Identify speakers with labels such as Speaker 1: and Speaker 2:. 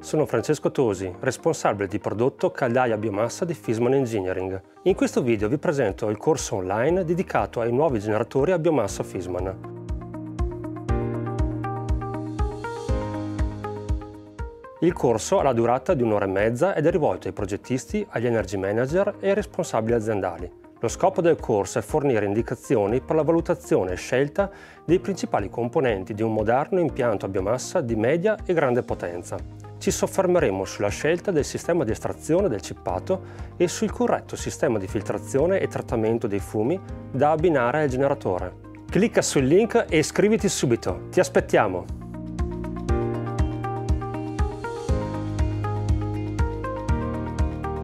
Speaker 1: Sono Francesco Tosi, responsabile di prodotto caldaia biomassa di Fisman Engineering. In questo video vi presento il corso online dedicato ai nuovi generatori a biomassa Fisman. Il corso ha la durata di un'ora e mezza ed è rivolto ai progettisti, agli energy manager e ai responsabili aziendali. Lo scopo del corso è fornire indicazioni per la valutazione e scelta dei principali componenti di un moderno impianto a biomassa di media e grande potenza. Ci soffermeremo sulla scelta del sistema di estrazione del cippato e sul corretto sistema di filtrazione e trattamento dei fumi da abbinare al generatore. Clicca sul link e iscriviti subito. Ti aspettiamo!